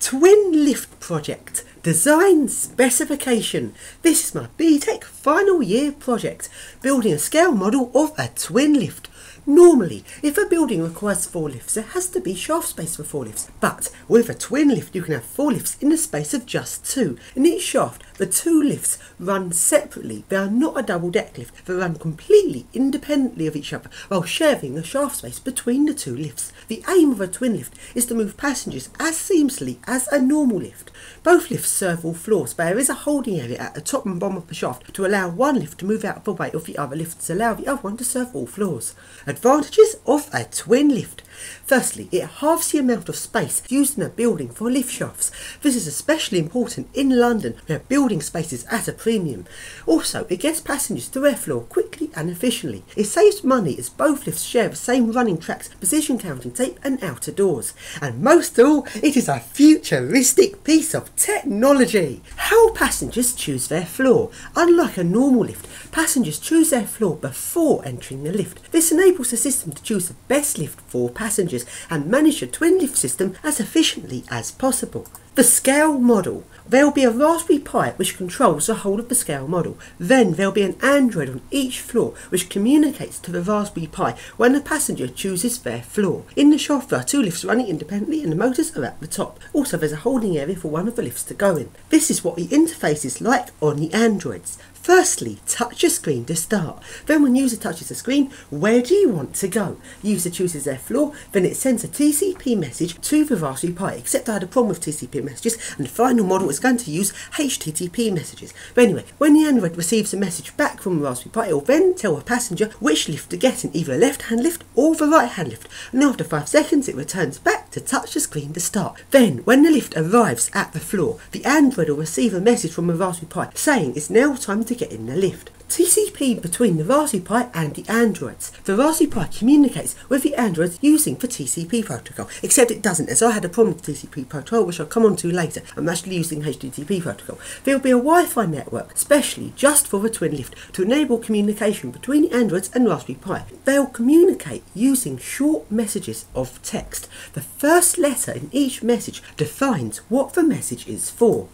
Twin Lift Project Design Specification. This is my BTEC final year project, building a scale model of a twin lift. Normally, if a building requires four lifts, there has to be shaft space for four lifts. But with a twin lift, you can have four lifts in the space of just two. In each shaft, the two lifts run separately. They are not a double deck lift. They run completely independently of each other while sharing the shaft space between the two lifts. The aim of a twin lift is to move passengers as seamlessly as a normal lift. Both lifts serve all floors, but there is a holding area at the top and bottom of the shaft to allow one lift to move out of the way of the other lift to allow the other one to serve all floors. Advantages of a twin lift. Firstly, it halves the amount of space used in a building for lift shafts. This is especially important in London, where building space is at a premium. Also, it gets passengers to their floor quickly and efficiently. It saves money as both lifts share the same running tracks, position counting tape, and outer doors. And most of all, it is a futuristic piece of technology. How passengers choose their floor. Unlike a normal lift, passengers choose their floor before entering the lift. This enables the system to choose the best lift for passengers and manage the twin lift system as efficiently as possible. The scale model. There will be a Raspberry Pi which controls the whole of the scale model. Then there will be an Android on each floor which communicates to the Raspberry Pi when the passenger chooses their floor. In the shaft there are two lifts running independently and the motors are at the top. Also there's a holding area for one of the lifts to go in. This is what the interface is like on the Androids. Firstly, touch a screen to start. Then when user touches the screen, where do you want to go? User chooses their floor, then it sends a TCP message to the Raspberry Pi, except I had a problem with TCP messages, and the final model is going to use HTTP messages. But anyway, when the Android receives a message back from the Raspberry Pi, it will then tell a passenger which lift to get in, either a left-hand lift or the right-hand lift. And after 5 seconds, it returns back to touch the screen to start. Then, when the lift arrives at the floor, the Android will receive a message from the Raspberry Pi saying it's now time to get in the lift. TCP between the Raspberry Pi and the Androids. The Raspberry Pi communicates with the Androids using the TCP protocol, except it doesn't, as I had a problem with TCP protocol, which I'll come on to later. I'm actually using HTTP protocol. There will be a Wi-Fi network, specially just for the twin lift, to enable communication between the Androids and Raspberry Pi. They'll communicate using short messages of text. The first letter in each message defines what the message is for.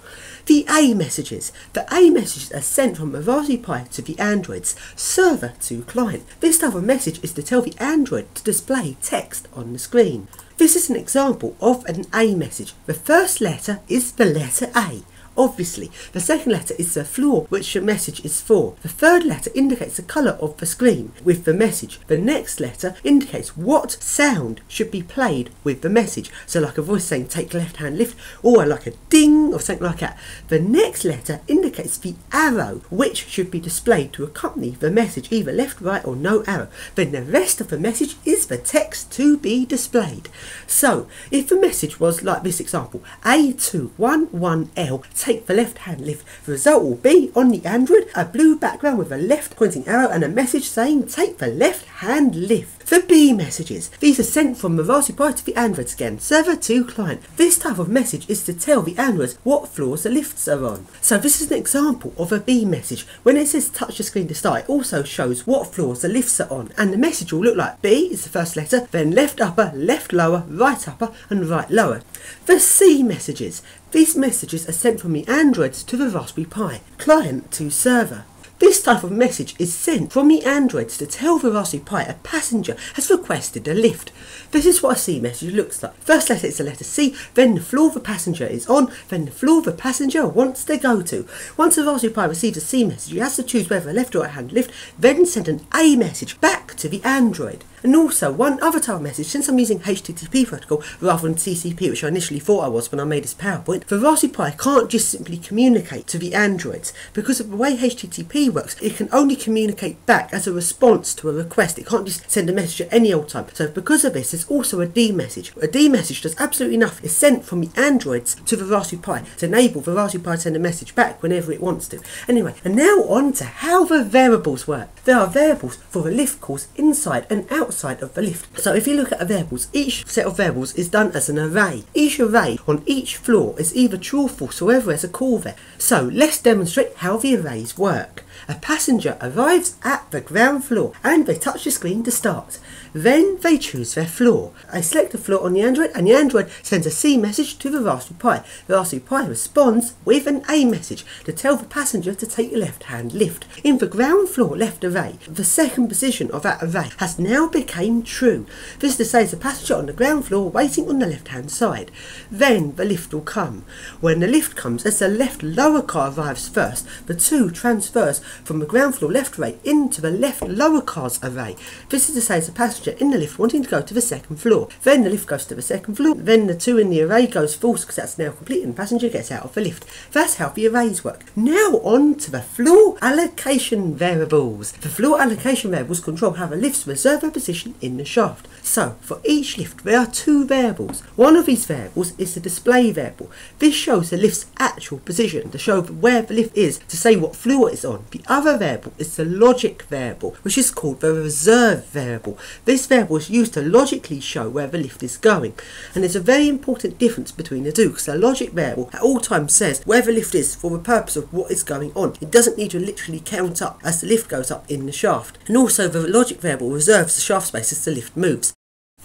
The A messages. The A messages are sent from Raspberry Pi to the Android's server to client. This type of message is to tell the Android to display text on the screen. This is an example of an A message. The first letter is the letter A. Obviously, the second letter is the floor which the message is for. The third letter indicates the colour of the screen with the message. The next letter indicates what sound should be played with the message. So like a voice saying take left hand lift or like a ding or something like that. The next letter indicates the arrow which should be displayed to accompany the message, either left, right or no arrow. Then the rest of the message is the text to be displayed. So if the message was like this example, A211L take the left hand lift. The result will be on the Android a blue background with a left pointing arrow and a message saying take the left hand lift. The B messages. These are sent from the Raspberry Pi to the Androids again, server to client. This type of message is to tell the Androids what floors the lifts are on. So this is an example of a B message. When it says touch the screen to start, it also shows what floors the lifts are on. And the message will look like B is the first letter, then left upper, left lower, right upper and right lower. The C messages. These messages are sent from the Androids to the Raspberry Pi, client to server. This type of message is sent from the Androids to tell the Raspberry Pi a passenger has requested a lift. This is what a C message looks like. First letter is the letter C, then the floor the passenger is on, then the floor the passenger wants to go to. Once the Raspberry Pi receives a C message, it has to choose whether a left or right hand lift, then send an A message back to the Android. And also, one other type of message, since I'm using HTTP protocol rather than TCP, which I initially thought I was when I made this PowerPoint, the Raspberry Pi can't just simply communicate to the Androids. Because of the way HTTP works, it can only communicate back as a response to a request. It can't just send a message at any old time. So because of this, there's also a D message. A D message does absolutely nothing. It's sent from the Androids to the Raspberry Pi to enable Raspberry Pi to send a message back whenever it wants to. Anyway, and now on to how the variables work. There are variables for the lift calls inside and outside of the lift. So if you look at the variables, each set of variables is done as an array. Each array on each floor is either true or false, or whether there's a call there. So let's demonstrate how the arrays work. A passenger arrives at the ground floor and they touch the screen to start. Then they choose their floor. I select the floor on the Android and the Android sends a C message to the Raspberry Pi. The Raspberry Pi responds with an A message to tell the passenger to take the left hand lift. In the ground floor left array, the second position of that array has now become true. This is to say the passenger on the ground floor waiting on the left hand side. Then the lift will come. When the lift comes, as the left lower car arrives first, the two transfers from the ground floor left array into the left lower car's array. This is to say the passenger in the lift wanting to go to the second floor. Then the lift goes to the second floor. Then the two in the array goes false because that's now complete and the passenger gets out of the lift. That's how the arrays work. Now on to the floor allocation variables. The floor allocation variables control how the lifts reserve position in the shaft. So for each lift there are two variables. One of these variables is the display variable. This shows the lift's actual position to show where the lift is to say what floor it's on. The other variable is the logic variable which is called the reserve variable. This this variable is used to logically show where the lift is going. And there's a very important difference between the two because the logic variable at all times says where the lift is for the purpose of what is going on. It doesn't need to literally count up as the lift goes up in the shaft. And also the logic variable reserves the shaft space as the lift moves.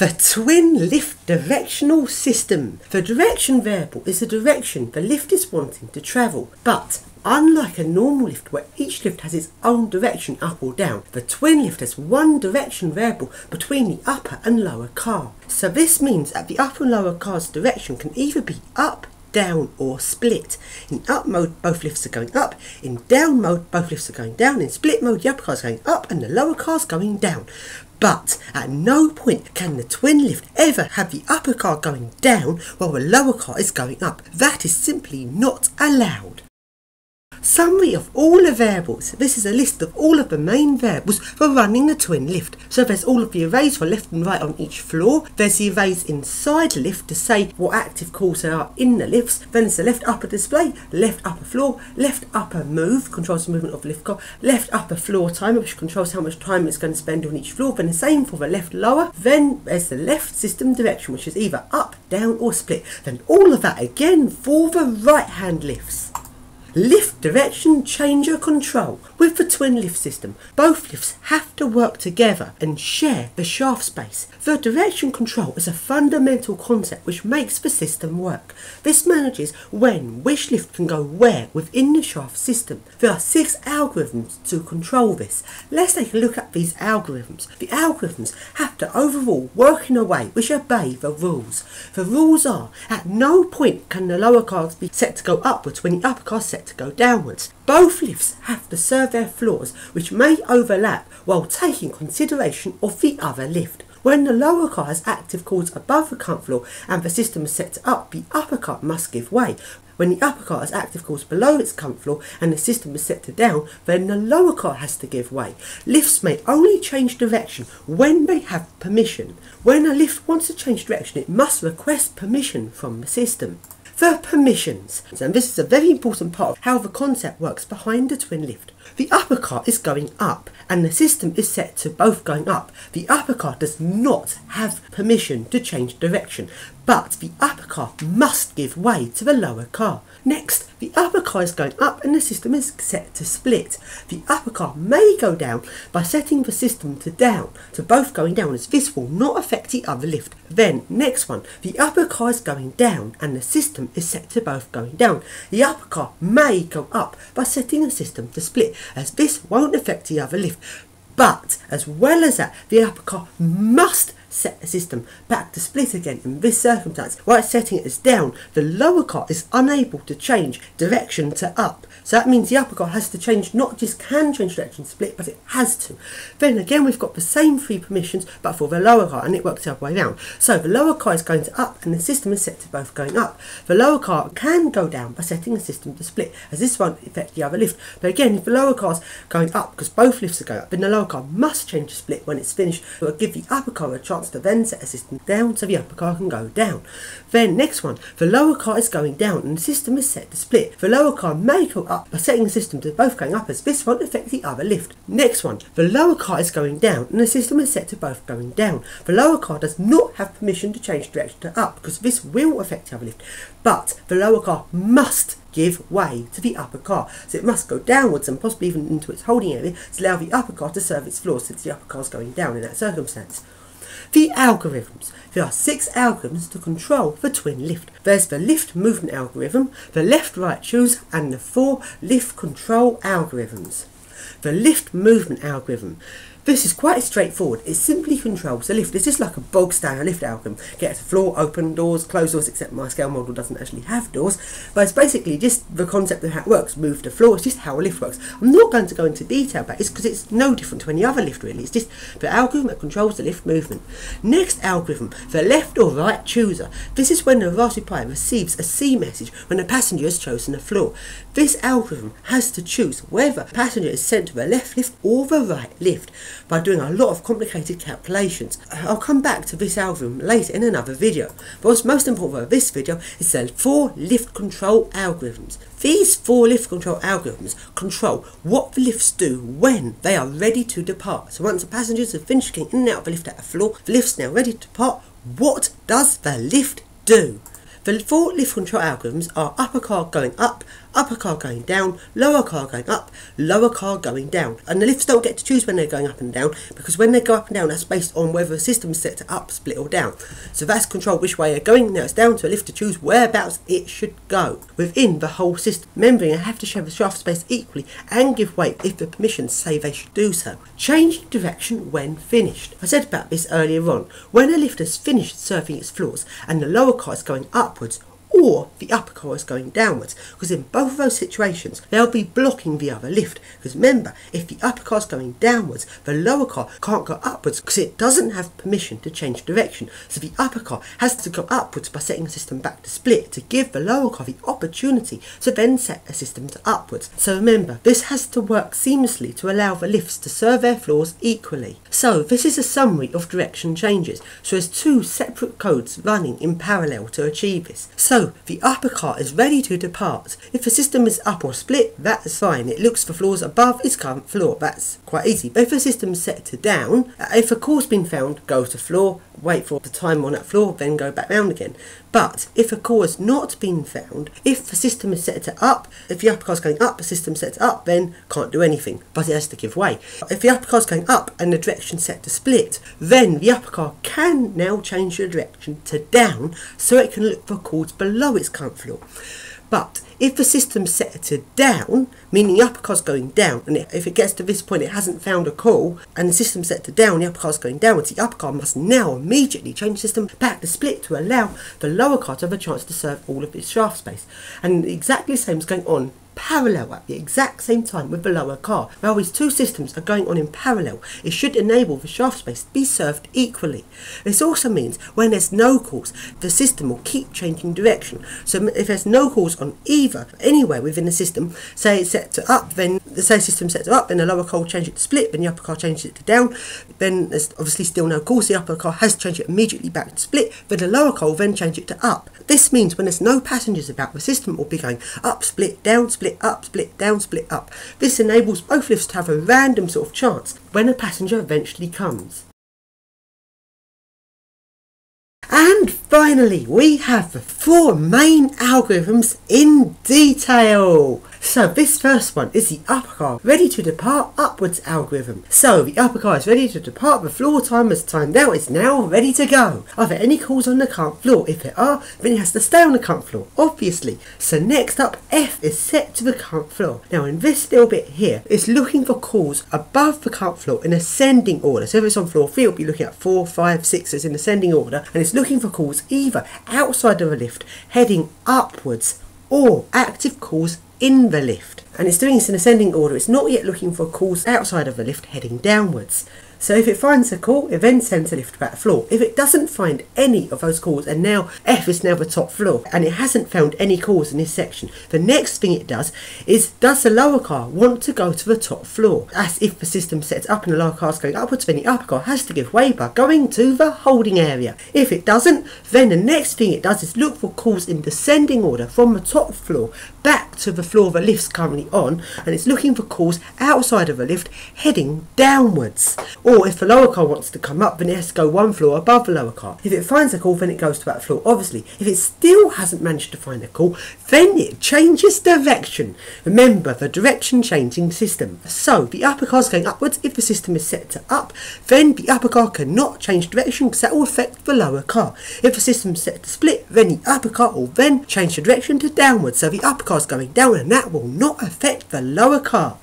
The twin lift directional system. The direction variable is the direction the lift is wanting to travel, but Unlike a normal lift where each lift has its own direction up or down, the twin lift has one direction variable between the upper and lower car. So this means that the upper and lower car's direction can either be up, down or split. In up mode both lifts are going up, in down mode both lifts are going down, in split mode the upper car is going up and the lower car is going down. But at no point can the twin lift ever have the upper car going down while the lower car is going up. That is simply not allowed. Summary of all the variables. This is a list of all of the main variables for running the twin lift. So there's all of the arrays for left and right on each floor. There's the arrays inside the lift to say what active calls there are in the lifts. Then there's the left upper display, left upper floor, left upper move, controls the movement of the lift car, left upper floor timer, which controls how much time it's going to spend on each floor. Then the same for the left lower. Then there's the left system direction, which is either up, down or split. Then all of that again for the right hand lifts. Lift direction changer control. With the twin lift system, both lifts have to work together and share the shaft space. The direction control is a fundamental concept which makes the system work. This manages when which lift can go where within the shaft system. There are six algorithms to control this. Let's take a look at these algorithms. The algorithms have to overall work in a way which obey the rules. The rules are at no point can the lower cars be set to go upwards when the upper car is set to go downwards. Both lifts have to serve their floors, which may overlap while taking consideration of the other lift. When the lower car has active calls above the current floor and the system is set to up, the upper car must give way. When the upper car has active calls below its current floor and the system is set to down, then the lower car has to give way. Lifts may only change direction when they have permission. When a lift wants to change direction, it must request permission from the system. The permissions. And this is a very important part of how the concept works behind the twin lift. The upper car is going up and the system is set to both going up. The upper car does not have permission to change direction, but the upper car must give way to the lower car. Next, the upper car is going up and the system is set to split. The upper car may go down by setting the system to down, to both going down as this will not affect the other lift. Then, next one, the upper car is going down and the system is set to both going down. The upper car may go up by setting the system to split as this won't affect the other lift. But as well as that, the upper car must set the system back to split again in this circumstance. While setting it as down, the lower car is unable to change direction to up. So that means the upper car has to change, not just can change direction split, but it has to. Then again, we've got the same three permissions, but for the lower car, and it works the other way around. So the lower car is going to up, and the system is set to both going up. The lower car can go down by setting the system to split, as this won't affect the other lift. But again, if the lower car's going up, because both lifts are going up, then the lower car must change to split when it's finished. It will give the upper car a chance to then set a system down so the upper car can go down. Then next one, the lower car is going down and the system is set to split. The lower car may go up by setting the system to both going up as this won't affect the other lift. Next one, the lower car is going down and the system is set to both going down. The lower car does not have permission to change direction to up because this will affect the other lift. But the lower car must give way to the upper car. So it must go downwards and possibly even into its holding area to allow the upper car to serve its floor since the upper car is going down in that circumstance. The algorithms. There are six algorithms to control the twin lift. There's the lift movement algorithm, the left right choose, and the four lift control algorithms. The lift movement algorithm. This is quite straightforward. It simply controls the lift. It's just like a bog standard lift algorithm. Get to floor, open doors, close doors, except my scale model doesn't actually have doors. But it's basically just the concept of how it works. Move the floor, it's just how a lift works. I'm not going to go into detail about it because it's no different to any other lift really. It's just the algorithm that controls the lift movement. Next algorithm, the left or right chooser. This is when the Raspberry Pi receives a C message when a passenger has chosen a floor. This algorithm has to choose whether a passenger is sent to the left lift or the right lift by doing a lot of complicated calculations. I'll come back to this algorithm later in another video, but what's most important for this video is the four lift control algorithms. These four lift control algorithms control what the lifts do when they are ready to depart. So once the passengers have finished getting in and out of the lift at the floor, the lift's now ready to depart. What does the lift do? The four lift control algorithms are upper car going up, upper car going down, lower car going up, lower car going down. And the lifts don't get to choose when they're going up and down because when they go up and down, that's based on whether the system is set to up, split, or down. So that's control which way they're going. Now it's down to a lift to choose whereabouts it should go within the whole system. Remembering, I have to share the shaft space equally and give weight if the permissions say they should do so. Changing direction when finished. I said about this earlier on. When a lift has finished serving its floors and the lower car is going upwards, or the upper car is going downwards because in both of those situations they'll be blocking the other lift. Because remember if the upper car is going downwards the lower car can't go upwards because it doesn't have permission to change direction. So the upper car has to go upwards by setting the system back to split to give the lower car the opportunity to then set a system to upwards. So remember this has to work seamlessly to allow the lifts to serve their floors equally. So this is a summary of direction changes. So there's two separate codes running in parallel to achieve this. So the upper car is ready to depart. If the system is up or split, that's fine. It looks for floors above its current floor. That's quite easy. But if the system is set to down, uh, if a call's been found, go to floor, wait for the time on that floor, then go back round again. But if a call has not been found, if the system is set to up, if the upper car's going up, the system set to up, then can't do anything, but it has to give way. If the upper car's going up and the direction set to split, then the upper car can now change the direction to down so it can look for calls below its current floor. But if the system's set to down, meaning the upper car's going down, and if it gets to this point it hasn't found a call, and the system's set to down, the upper car's going downwards, the upper car must now immediately change the system back to split to allow the lower car to have a chance to serve all of its shaft space. And exactly the same is going on parallel at the exact same time with the lower car. While these two systems are going on in parallel, it should enable the shaft space to be served equally. This also means when there's no calls, the system will keep changing direction. So if there's no calls on either, anywhere within the system, say it's set to up, then the say system sets to up, then the lower car will change it to split, then the upper car changes it to down, then there's obviously still no calls, the upper car has to change it immediately back to split, but the lower car will then change it to up. This means when there's no passengers about, the system will be going up, split, down, split up, split down, split up. This enables both lifts to have a random sort of chance when a passenger eventually comes. And finally, we have the four main algorithms in detail. So this first one is the upper car ready to depart upwards algorithm. So the upper car is ready to depart, the floor timer's timed out, it's now ready to go. Are there any calls on the current floor? If there are, then it has to stay on the current floor, obviously. So next up, F is set to the current floor. Now in this little bit here, it's looking for calls above the current floor in ascending order. So if it's on floor 3, it'll be looking at 4, 5, 6 as in ascending order. And it's looking for calls either outside of a lift, heading upwards, or active calls in the lift. And it's doing this in ascending order. It's not yet looking for calls outside of the lift heading downwards. So if it finds a call, it then sends a lift to floor. If it doesn't find any of those calls, and now F is now the top floor, and it hasn't found any calls in this section, the next thing it does is does the lower car want to go to the top floor? As if the system sets up and the lower car is going upwards, then the upper car has to give way by going to the holding area. If it doesn't, then the next thing it does is look for calls in descending order from the top floor back to the floor the lift's currently on, and it's looking for calls outside of the lift heading downwards. Or if the lower car wants to come up, then it has to go one floor above the lower car. If it finds a call, then it goes to that floor, obviously. If it still hasn't managed to find a call, then it changes direction. Remember the direction changing system. So the upper car is going upwards if the system is set to up, then the upper car cannot change direction because that will affect the lower car. If the system is set to split, then the upper car will then change the direction to downwards. So the upper is going down and that will not affect the lower car.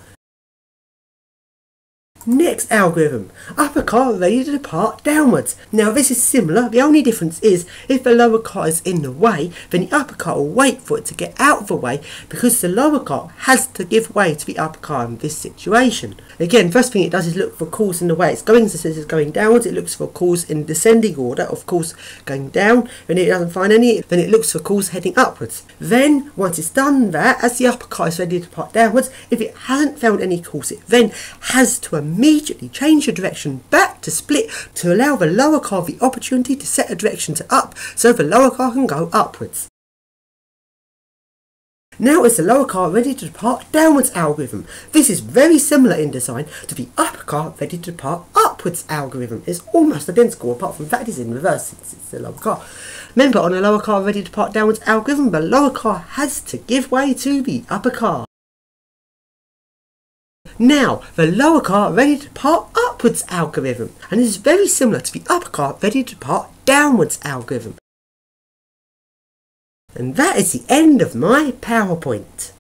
Next algorithm, upper car ready to depart downwards. Now this is similar, the only difference is if the lower car is in the way, then the upper car will wait for it to get out of the way because the lower car has to give way to the upper car in this situation. Again, first thing it does is look for calls in the way it's going, so it's going downwards, it looks for calls in descending order, of course going down, and it doesn't find any, then it looks for calls heading upwards. Then, once it's done that, as the upper car is ready to depart downwards, if it hasn't found any calls, it then has to immediately change the direction back to split to allow the lower car the opportunity to set a direction to up so the lower car can go upwards. Now is the lower car ready to depart downwards algorithm. This is very similar in design to the upper car ready to depart upwards algorithm. It's almost identical apart from the fact it's in reverse since it's the lower car. Remember on a lower car ready to depart downwards algorithm the lower car has to give way to the upper car. Now, the lower car ready to depart upwards algorithm, and is very similar to the upper car ready to depart downwards algorithm. And that is the end of my PowerPoint.